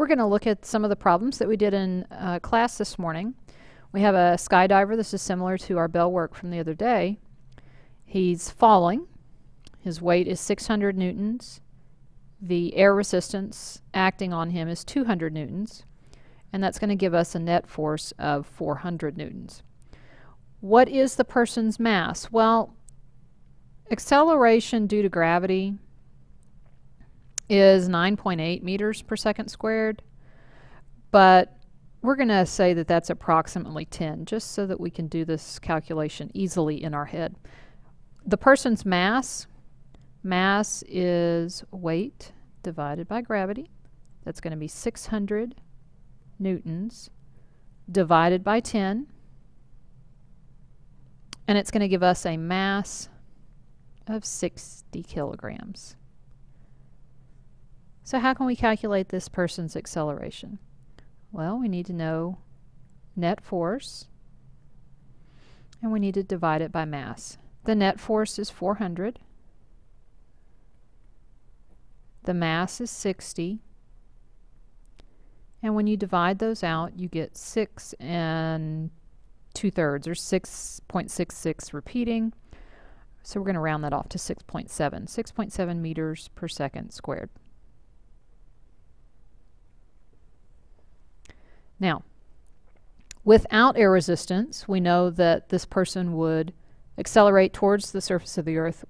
We're going to look at some of the problems that we did in uh, class this morning. We have a skydiver. This is similar to our bell work from the other day. He's falling. His weight is 600 newtons. The air resistance acting on him is 200 newtons. And that's going to give us a net force of 400 newtons. What is the person's mass? Well, acceleration due to gravity is 9.8 meters per second squared, but we're going to say that that's approximately 10, just so that we can do this calculation easily in our head. The person's mass, mass is weight divided by gravity. That's going to be 600 newtons divided by 10. And it's going to give us a mass of 60 kilograms. So how can we calculate this person's acceleration? Well, we need to know net force, and we need to divide it by mass. The net force is 400. The mass is 60. And when you divide those out, you get 6 and 2 thirds, or 6.66 repeating. So we're going to round that off to 6.7. 6.7 meters per second squared. Now, without air resistance, we know that this person would accelerate towards the surface of the Earth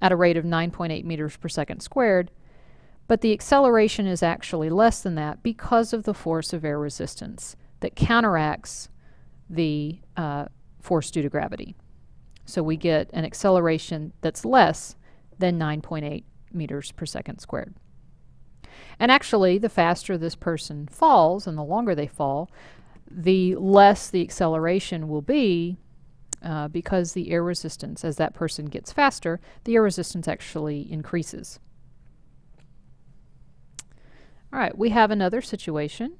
at a rate of 9.8 meters per second squared, but the acceleration is actually less than that because of the force of air resistance that counteracts the uh, force due to gravity. So we get an acceleration that's less than 9.8 meters per second squared. And actually, the faster this person falls and the longer they fall, the less the acceleration will be uh, because the air resistance, as that person gets faster, the air resistance actually increases. All right, we have another situation.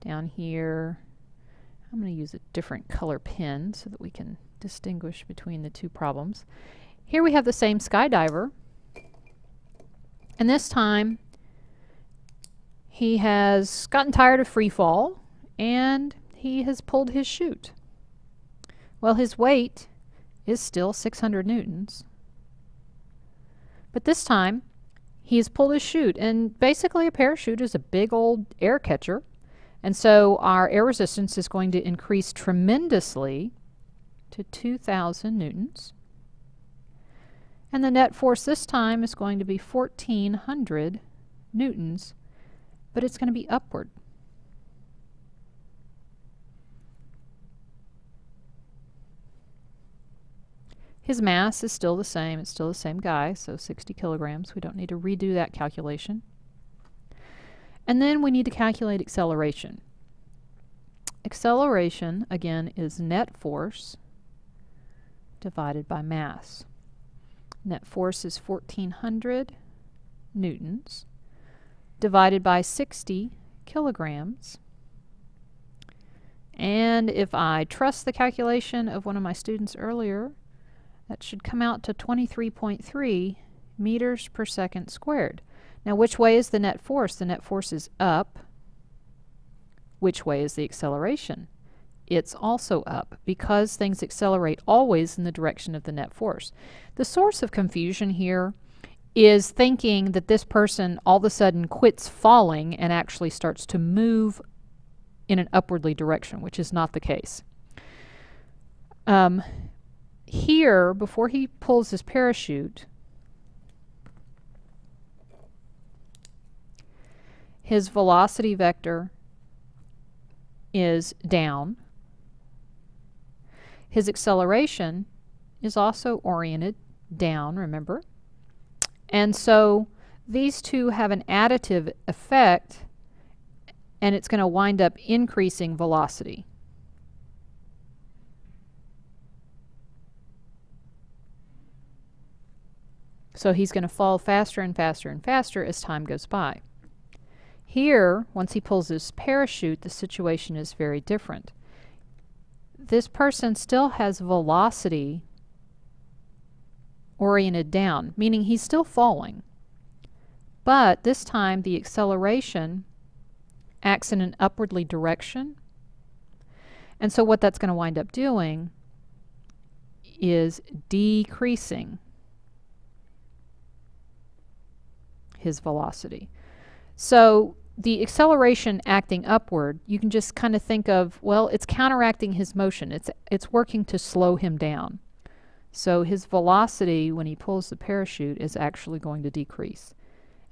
Down here, I'm going to use a different color pen so that we can distinguish between the two problems. Here we have the same skydiver and this time, he has gotten tired of free fall and he has pulled his chute. Well, his weight is still 600 newtons. But this time, he has pulled his chute. And basically, a parachute is a big old air catcher. And so our air resistance is going to increase tremendously to 2,000 newtons. And the net force this time is going to be 1400 newtons, but it's going to be upward. His mass is still the same. It's still the same guy, so 60 kilograms. We don't need to redo that calculation. And then we need to calculate acceleration. Acceleration, again, is net force divided by mass. Net force is 1400 newtons divided by 60 kilograms. And if I trust the calculation of one of my students earlier, that should come out to 23.3 meters per second squared. Now which way is the net force? The net force is up. Which way is the acceleration? It's also up because things accelerate always in the direction of the net force. The source of confusion here is thinking that this person all of a sudden quits falling and actually starts to move in an upwardly direction, which is not the case. Um, here, before he pulls his parachute, his velocity vector is down his acceleration is also oriented down, remember? And so these two have an additive effect and it's going to wind up increasing velocity. So he's going to fall faster and faster and faster as time goes by. Here, once he pulls his parachute, the situation is very different this person still has velocity oriented down, meaning he's still falling. But this time the acceleration acts in an upwardly direction. And so what that's going to wind up doing is decreasing his velocity. So the acceleration acting upward, you can just kind of think of, well, it's counteracting his motion. It's, it's working to slow him down. So his velocity when he pulls the parachute is actually going to decrease.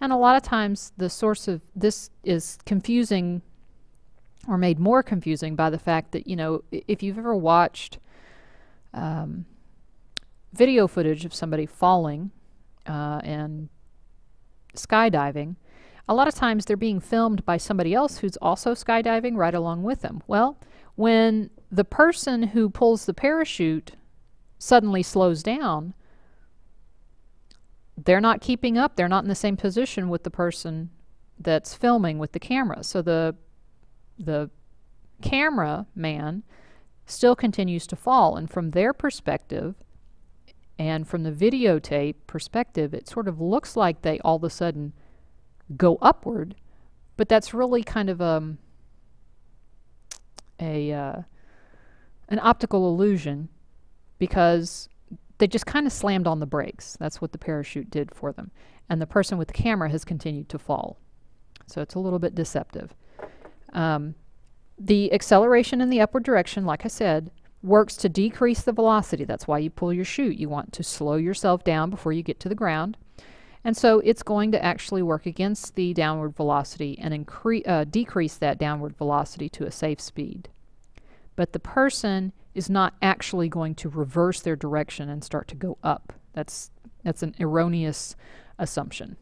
And a lot of times the source of this is confusing or made more confusing by the fact that, you know, if you've ever watched um, video footage of somebody falling uh, and skydiving, a lot of times they're being filmed by somebody else who's also skydiving right along with them. Well, when the person who pulls the parachute suddenly slows down, they're not keeping up. They're not in the same position with the person that's filming with the camera. So the the camera man still continues to fall. And from their perspective, and from the videotape perspective, it sort of looks like they all of a sudden go upward, but that's really kind of um, a uh, an optical illusion because they just kind of slammed on the brakes. That's what the parachute did for them. And the person with the camera has continued to fall. So it's a little bit deceptive. Um, the acceleration in the upward direction, like I said, works to decrease the velocity. That's why you pull your chute. You want to slow yourself down before you get to the ground. And so it's going to actually work against the downward velocity and uh, decrease that downward velocity to a safe speed. But the person is not actually going to reverse their direction and start to go up. That's, that's an erroneous assumption.